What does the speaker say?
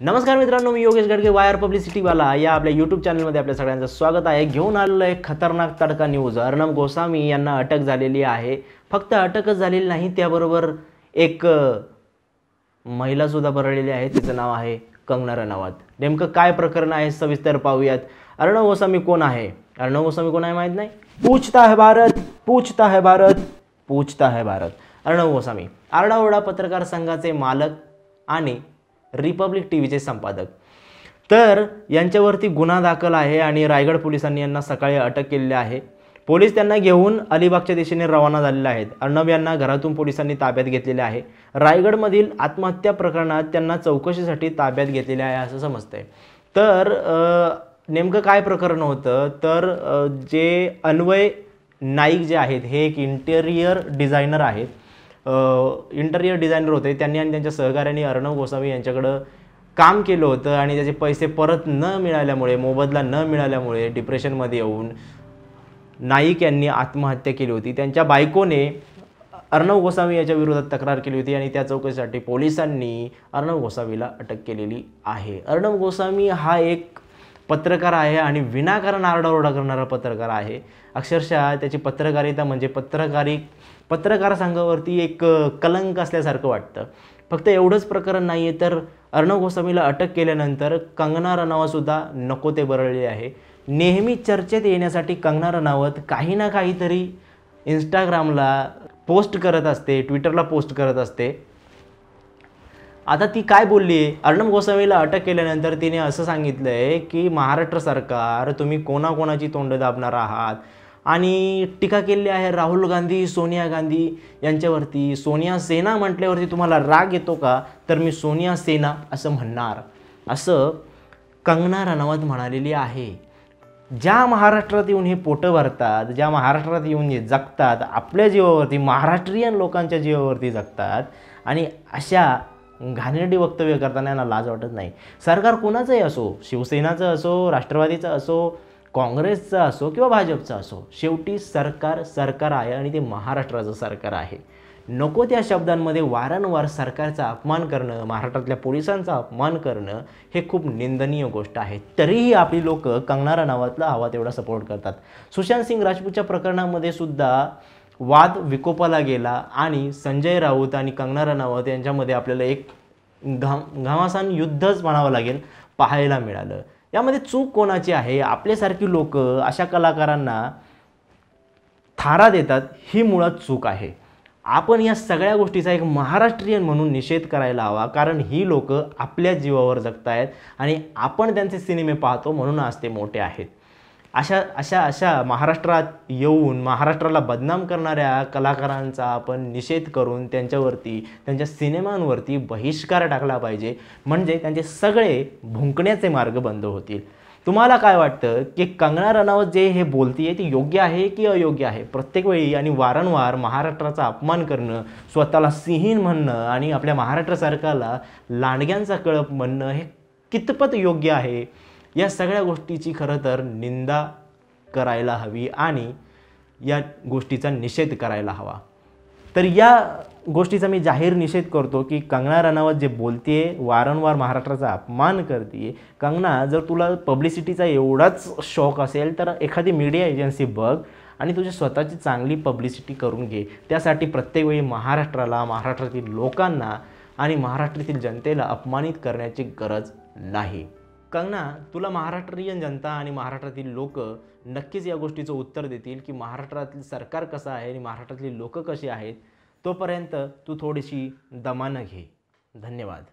नमस्कार मित्रांनो मी योगेश गडके वायर पब्लिसिटीवाला या आपल्या यूट्यूब चॅनलमध्ये आपल्या सगळ्यांचं स्वागत आहे. घेऊन आलेलं आहे खतरनाक तडका न्यूज अर्णब गोस्वामी यांना अटक झालेली आहे. फक्त अटकच झालेली नाही त्याबरोबर एक महिलासुद्धा बरळलेली आहे. तिचं नाव आहे कंगना रनावत नेमकं काय प्रकरण आहे सविस्तर पाहूयात. अर्णव गोस्वामी कोण आहे? अर्णव गोस्वामी कोण आहे माहीत नाही? पूछता है भारत पूछता है भारत पूछता है भारत. अर्णव गोस्वामी आरडाओरडा पत्रकार संघाचे मालक आणि रिपब्लिक टी व्हीचे संपादक. तर यांच्यावरती गुन्हा दाखल आहे आणि रायगड पोलिसांनी यांना सकाळी अटक केलेली आहे. पोलीस त्यांना घेऊन अलिबागच्या दिशेने रवाना झालेले आहेत. अर्णब यांना घरातून पोलिसांनी ताब्यात घेतलेले आहे. रायगडमधील आत्महत्या प्रकरणात त्यांना चौकशीसाठी ताब्यात घेतलेले आहे असं समजतंय. तर नेमकं काय प्रकरण होतं? तर जे अन्वय नाईक जे आहेत हे एक इंटेरियर डिझायनर आहेत. इंटेरियर डिझायनर होते. त्यांनी आणि त्यांच्या सहकार्याने अर्णव गोसावी यांच्याकडं काम केलं होतं आणि त्याचे पैसे परत न मिळाल्यामुळे मोबदला न मिळाल्यामुळे डिप्रेशनमध्ये येऊन नाईक यांनी आत्महत्या केली होती. त्यांच्या बायकोने अर्णव गोसावी याच्या विरोधात तक्रार केली होती आणि त्या चौकशीसाठी पोलिसांनी अर्णव गोसावीला अटक केलेली आहे. अर्णव गोसावी हा एक पत्रकार आहे आणि विनाकारण आरडाओरडा करणारा पत्रकार आहे. अक्षरशः त्याची पत्रकारिता म्हणजे पत्रकारी पत्रकार संघावरती एक कलंक असल्यासारखं वाटतं. फक्त एवढंच प्रकरण नाही आहे तर अर्णव गोस्वामीला अटक केल्यानंतर कंगना रनावतसुद्धा नको ते बरळले आहे. नेहमी चर्चेत येण्यासाठी कंगना रनावत काही ना काहीतरी इंस्टाग्रामला पोस्ट करत असते ट्विटरला पोस्ट करत असते. आता ती काय बोलली? आहे अर्णब गोस्वामीला अटक केल्यानंतर तिने असं सांगितलं आहे की महाराष्ट्र सरकार तुम्ही कोणाकोणाची तोंड दाबणार आहात? आणि टीका केली आहे राहुल गांधी सोनिया गांधी यांच्यावरती. सोनिया सेना म्हटल्यावरती तुम्हाला राग येतो का? तर मी सोनिया सेना असं म्हणणार. असं कंगना रनवत म्हणालेली आहे. ज्या महाराष्ट्रात येऊन हे पोटं भरतात ज्या महाराष्ट्रात येऊन हे जगतात आपल्या जीवावरती महाराष्ट्रीयन लोकांच्या जीवावरती जगतात आणि अशा घाणेरडी वक्तव्य करताना यांना लाज वाटत नाही. सरकार कुणाचंही असो शिवसेनाचं असो राष्ट्रवादीचं असो काँग्रेसचं असो किंवा भाजपचं असो शेवटी सरकार सरकार आहे आणि ते महाराष्ट्राचं सरकार आहे. नको त्या शब्दांमध्ये वारंवार सरकारचा अपमान करणं महाराष्ट्रातल्या पोलिसांचा अपमान करणं हे खूप निंदनीय गोष्ट आहे. तरीही आपली लोक कंगना रनावतला हवा तेवढा सपोर्ट करतात. सुशांत सिंग राजपूतच्या प्रकरणामध्ये सुद्धा वाद विकोपाला गेला आणि संजय राऊत आणि कंगना रनावत यांच्यामध्ये आपल्याला एक घाम घामासान युद्धच म्हणावं लागेल पाहायला मिळालं. यामध्ये चूक कोणाची आहे? आपल्यासारखी लोक अशा कलाकारांना थारा देतात ही मुळात चूक आहे. आपण या सगळ्या गोष्टीचा एक महाराष्ट्रीयन म्हणून निषेध करायला हवा कारण ही लोक आपल्या जीवावर जगत आहेत आणि आपण त्यांचे सिनेमे पाहतो म्हणून आज ते मोठे आहेत. अशा अशा अशा महाराष्ट्रात येऊन महाराष्ट्राला बदनाम करणाऱ्या कलाकारांचा आपण निषेध करून त्यांच्यावरती त्यांच्या सिनेमांवरती बहिष्कार टाकला पाहिजे. म्हणजे त्यांचे सगळे भुंकण्याचे मार्ग बंद होतील. तुम्हाला काय वाटतं की कंगना रनावत जे हे बोलतीये ती योग्य आहे की अयोग्य आहे? प्रत्येक वेळी आणि वारंवार महाराष्ट्राचा अपमान करणं स्वतःला सिहीन म्हणणं आणि आपल्या महाराष्ट्र सरकारला लांडग्यांचा कळप म्हणणं हे कितपत योग्य आहे? या सगळ्या गोष्टीची खरं तर निंदा करायला हवी आणि या गोष्टीचा निषेध करायला हवा. तर या गोष्टीचा मी जाहीर निषेध करतो की कंगना रनावत जे बोलते वारंवार महाराष्ट्राचा अपमान करते कंगना जर तुला पब्लिसिटीचा एवढाच शौक असेल तर एखादी मीडिया एजन्सी बघ आणि तुझी स्वतःची चांगली पब्लिसिटी करून घे. त्यासाठी प्रत्येक वेळी महाराष्ट्राला महाराष्ट्रातील लोकांना आणि महाराष्ट्रातील जनतेला अपमानित करण्याची गरज नाही. कंगना तुला महाराष्ट्रीयन जनता आणि महाराष्ट्रातील लोक नक्कीच या गोष्टीचं उत्तर देतील की महाराष्ट्रातील सरकार कसं आहे आणि महाराष्ट्रातली लोक कशी आहेत तोपर्यंत तू थोडीशी दमानं घे. धन्यवाद.